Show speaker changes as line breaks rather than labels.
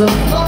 of